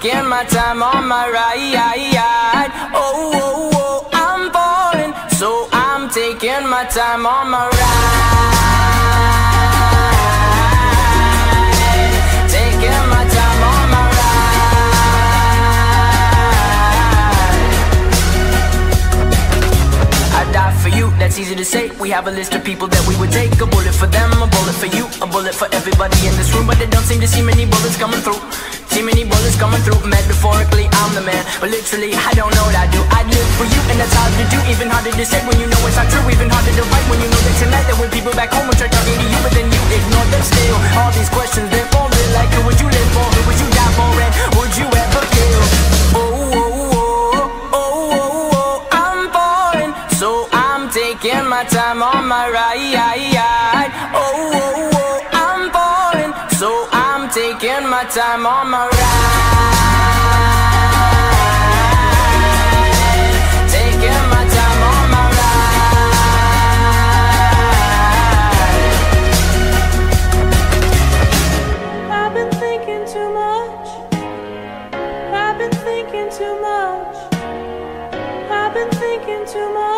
taking my time on my ride. Oh, oh, oh, I'm falling So I'm taking my time on my ride. Taking my time on my ride. I die for you, that's easy to say. We have a list of people that we would take. A bullet for them, a bullet for you A bullet for everybody in this room. But they don't seem to see many bullets coming through See many bullets coming through Metaphorically, I'm the man. But literally, I don't know what I do. I live for you, and that's hard to do. Even harder to say when you know it's not true. Even harder to write when you know that tonight There were people back home who tried talking to you But then you ignored them still. All these questions, they're real. Like who would you live for, who would you die for? And would you ever kill? Oh, oh, oh, oh, oh, oh I'm falling. So I'm taking my time on my ride my time on my ride Taking my time on my ride I've been thinking too much. I've been thinking too much. I've been thinking too much.